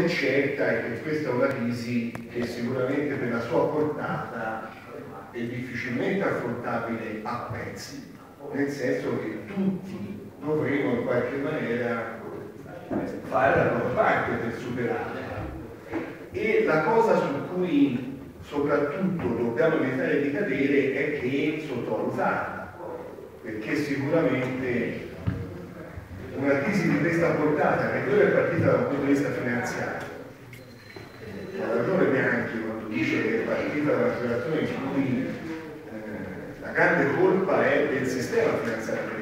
cosa è certa è che questa è una crisi che sicuramente per la sua portata è difficilmente affrontabile a pezzi, nel senso che tutti dovremo in qualche maniera fare la propria parte per superarla. E la cosa su cui soprattutto dobbiamo evitare di cadere è che sottovalutarla, perché sicuramente una crisi di questa portata che dove è partita dal punto di vista finanziario. Ha ragione Bianchi quando dice che è partita da una situazione in cui eh, la grande colpa è del sistema finanziario americano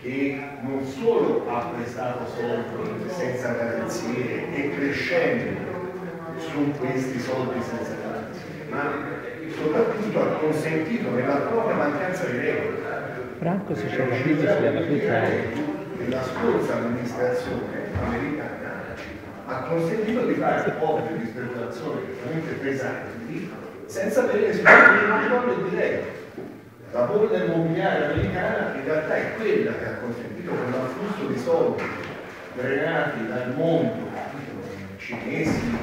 che non solo ha prestato soldi senza garanzie e crescendo su questi soldi senza garanzie ma soprattutto ha consentito nella propria mancanza di regole Franco se c'è una crisi applicare. La scorsa amministrazione americana ha consentito di fare opere di speculazione veramente pesanti senza avere controllo di regola. La bolla immobiliare americana in realtà è quella che ha consentito con l'afflusso di soldi drenati dal mondo cinesi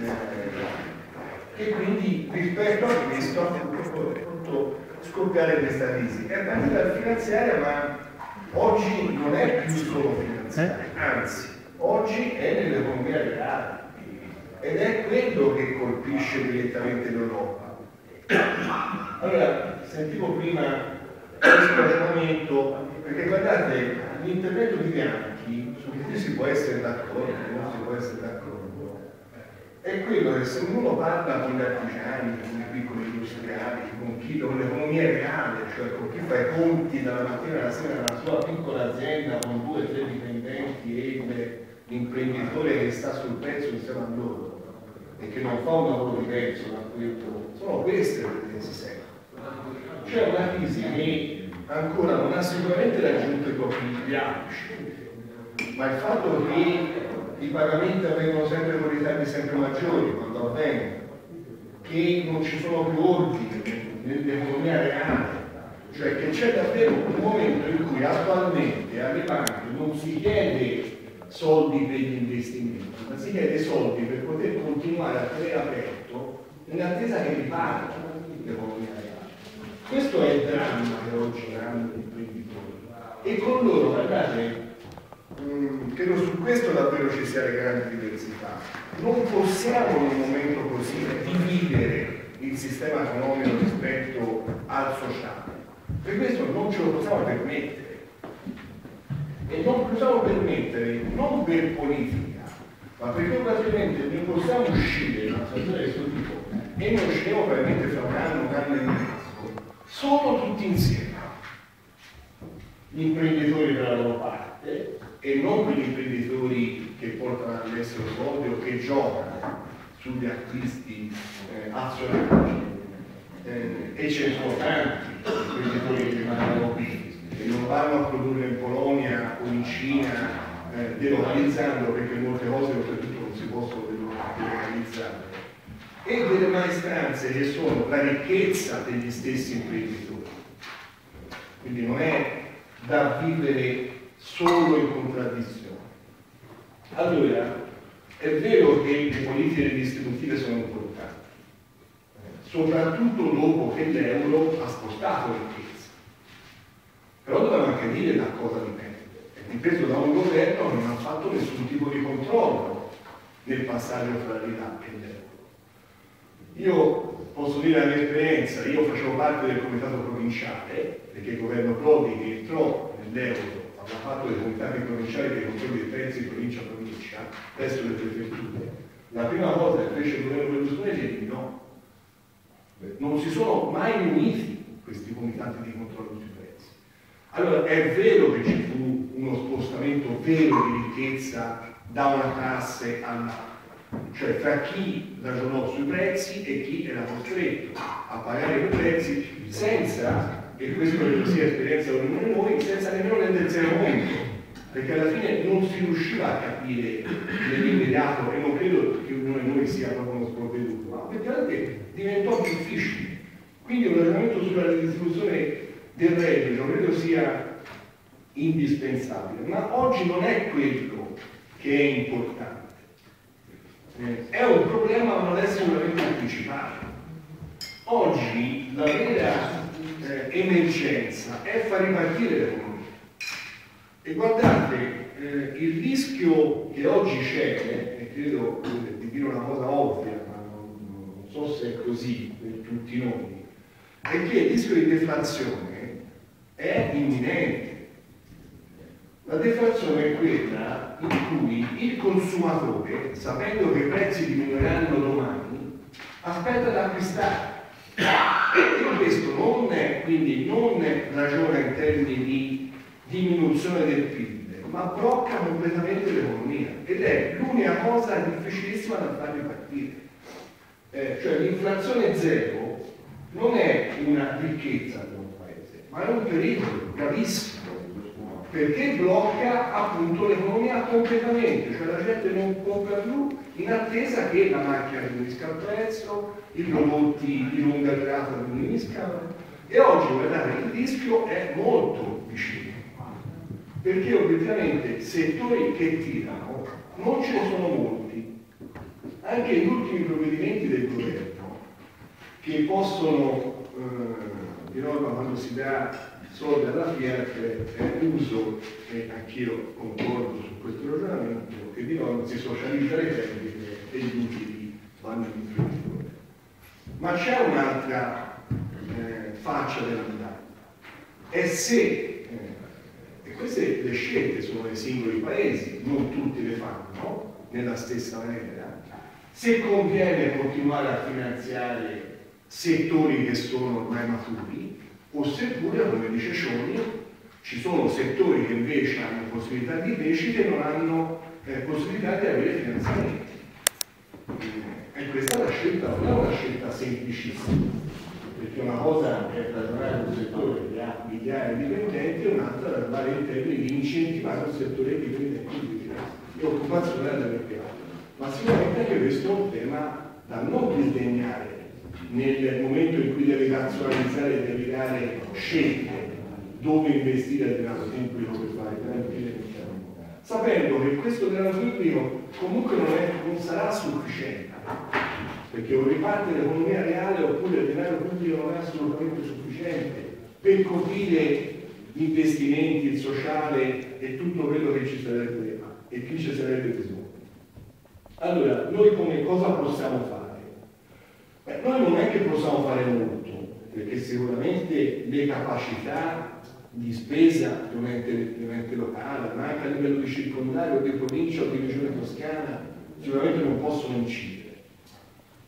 eh, e quindi rispetto a questo ha fatto scoppiare questa crisi. È partita finanziaria ma oggi non è più solo finanziaria, anzi oggi è nell'economia reale. Ed è quello che colpisce direttamente l'Europa. Allora, sentivo prima questo ragionamento, perché guardate, l'intervento di Bianchi, su cui si può essere d'accordo, non si può essere d'accordo, è quello che se uno parla con gli artigiani, con i piccoli industriali, con chi con l'economia reale, cioè con chi fa i conti dalla mattina alla sera nella sua piccola azienda con due o tre dipendenti e l'imprenditore che sta sul pezzo insieme a loro e che non fa un lavoro diverso da quello, sono queste le si sentono. C'è una crisi che ancora non ha sicuramente raggiunto i propri bianchi, ma il fatto che i pagamenti avvengono sempre con ritardi sempre maggiori quando avvengono, che non ci sono più ordini nell'economia reale, cioè che c'è davvero un momento in cui attualmente alle banche non si chiede soldi per gli investimenti, ma si chiede soldi per poter continuare a tenere aperto in attesa che riparta l'economia reale. Questo è il dramma che oggi hanno gli imprenditori. E con loro, guardate, Mm, credo su questo davvero ci sia le grandi diversità. Non possiamo in un momento così dividere il sistema economico rispetto al sociale. Per questo non ce lo possiamo permettere. E non possiamo permettere, non per politica, ma perché probabilmente non possiamo uscire da una situazione di questo tipo e ne usciremo probabilmente fra un anno, un anno e mezzo, solo tutti insieme. Gli imprenditori dalla loro parte, e non quegli imprenditori che portano all'estero soldi o che giocano sugli acquisti eh, azionari. Eh, e ce ne sono tanti imprenditori che rimangono qui, che non vanno a produrre in Polonia o in Cina eh, delocalizzando perché molte cose oltretutto non si possono delocalizzare. E delle maestranze che sono la ricchezza degli stessi imprenditori. Quindi non è da vivere solo in contraddizione. Allora, è vero che le politiche distributive sono importanti, soprattutto dopo che l'euro ha spostato ricchezza. Però dobbiamo anche dire da cosa dipende. È dipeso da un governo che non ha fatto nessun tipo di controllo nel passaggio fra l'Iraq e l'euro. Io posso dire la mia esperienza, io facevo parte del comitato provinciale, perché il governo Prodi che entrò nell'euro abbiamo fatto dei comitati provinciali per i controlli dei prezzi provincia a provincia, presso le prefetture, la prima cosa che fece il governo Berlusconi dire no. Non si sono mai riuniti questi comitati di controllo sui prezzi. Allora è vero che ci fu uno spostamento vero di ricchezza da una classe all'altra, cioè tra chi ragionò sui prezzi e chi era costretto a pagare i prezzi senza e questo credo sia esperienza di ognuno di noi, senza nemmeno rendersene conto, perché alla fine non si riusciva a capire nell'immediato e non credo che ognuno di noi sia proprio uno sprovveduto, ma effettivamente diventò difficile. Quindi un ragionamento sulla redistribuzione del reddito credo sia indispensabile, ma oggi non è quello che è importante. eh, è un problema ma non è sicuramente il principale. Oggi la vera emergenza è far ripartire l'economia. E guardate, eh, il rischio che oggi c'è, e credo eh, di dire una cosa ovvia, ma non, non so se è così per tutti noi, è che il rischio di deflazione è imminente. La deflazione è quella in cui il consumatore, sapendo che i prezzi diminuiranno domani, aspetta ad acquistare. Quindi non ragiona in termini di diminuzione del PIL, ma blocca completamente l'economia. Ed è l'unica cosa difficilissima da far ripartire. Eh, cioè l'inflazione zero non è una ricchezza per un paese, ma è un pericolo gravissimo perché blocca appunto l'economia completamente, cioè la gente non compra più in attesa che la macchina diminuisca il prezzo, i prodotti di lunga durata diminuiscano e oggi guardate il rischio è molto vicino perché obiettivamente settori che tirano non ce ne sono molti anche gli ultimi provvedimenti del governo che possono eh, di norma quando si dà soldi alla Fiat è uso, e anch'io concordo su questo ragionamento, che di norma si socializza le vendite e gli utili vanno in infrazione. Ma c'è un'altra faccia della medaglia. E se, eh, e queste le scelte sono nei singoli paesi, non tutti le fanno nella stessa maniera, se conviene continuare a finanziare settori che sono ormai maturi, o seppure, come dice Cioni, ci sono settori che invece hanno possibilità di crescita e non hanno eh, possibilità di avere finanziamenti. E questa è una scelta, non è una scelta semplicissima, perché una cosa è ragionare un settore che ha migliaia di dipendenti e un'altra è ragionare in termini di incentivare un settore di dipendenti e occupazionale da mercato. Ma sicuramente anche questo è un tema da non disdegnare nel momento in cui deve razionalizzare e deve dare scelte dove investire il denaro pubblico per fare garantire sapendo che questo denaro pubblico comunque non, è, non sarà sufficiente perché o riparte l'economia reale oppure il denaro pubblico non è assolutamente sufficiente per coprire gli investimenti, il sociale e tutto quello che ci sarebbe e chi ci sarebbe bisogno. Allora, noi come cosa possiamo fare? Beh, noi non è che possiamo fare molto, perché sicuramente le capacità di spesa di un ente, di un ente locale, ma anche a livello di circondario, di provincia o di regione toscana, sicuramente non possono incidere.